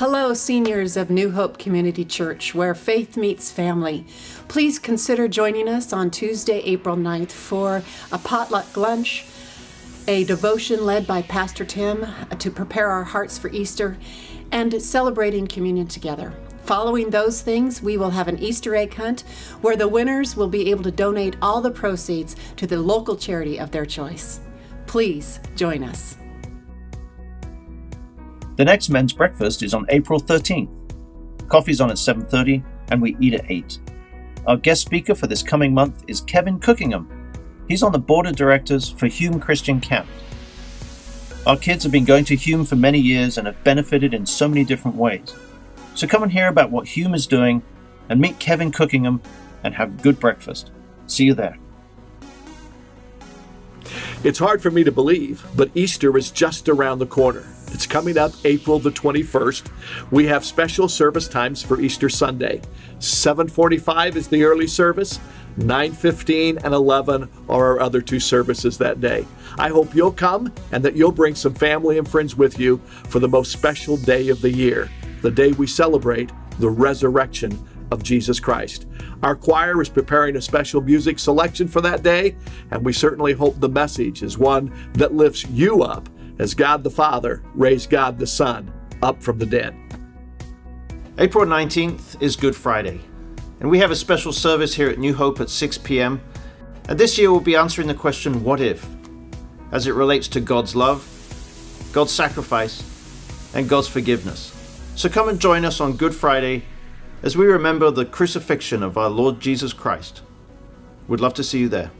Hello, seniors of New Hope Community Church, where faith meets family. Please consider joining us on Tuesday, April 9th for a potluck lunch, a devotion led by Pastor Tim to prepare our hearts for Easter, and celebrating communion together. Following those things, we will have an Easter egg hunt where the winners will be able to donate all the proceeds to the local charity of their choice. Please join us. The next men's breakfast is on April 13th. Coffee's on at 7:30 and we eat at 8. Our guest speaker for this coming month is Kevin Cookingham. He's on the board of directors for Hume Christian Camp. Our kids have been going to Hume for many years and have benefited in so many different ways. So come and hear about what Hume is doing and meet Kevin Cookingham and have a good breakfast. See you there. It's hard for me to believe, but Easter is just around the corner. It's coming up April the 21st. We have special service times for Easter Sunday. 7:45 is the early service. 9:15 and 11 are our other two services that day. I hope you'll come and that you'll bring some family and friends with you for the most special day of the year, the day we celebrate the resurrection of Jesus Christ. Our choir is preparing a special music selection for that day, and we certainly hope the message is one that lifts you up as God the Father raised God the Son up from the dead. April 19th is Good Friday, and we have a special service here at New Hope at 6 p.m. And this year we'll be answering the question, What if? as it relates to God's love, God's sacrifice, and God's forgiveness. So come and join us on Good Friday as we remember the crucifixion of our Lord Jesus Christ. We'd love to see you there.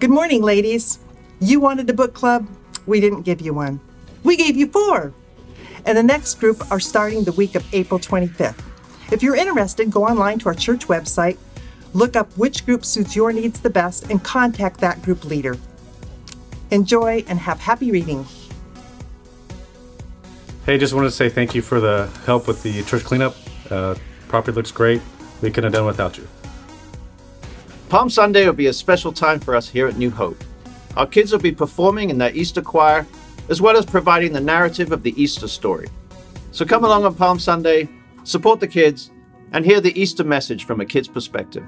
Good morning, ladies. You wanted a book club? We didn't give you one. We gave you four. And the next group are starting the week of April 25th. If you're interested, go online to our church website, look up which group suits your needs the best, and contact that group leader. Enjoy and have happy reading. Hey, just wanted to say thank you for the help with the church cleanup. Uh, property looks great. We couldn't have done without you. Palm Sunday will be a special time for us here at New Hope. Our kids will be performing in their Easter choir, as well as providing the narrative of the Easter story. So come along on Palm Sunday, support the kids, and hear the Easter message from a kid's perspective.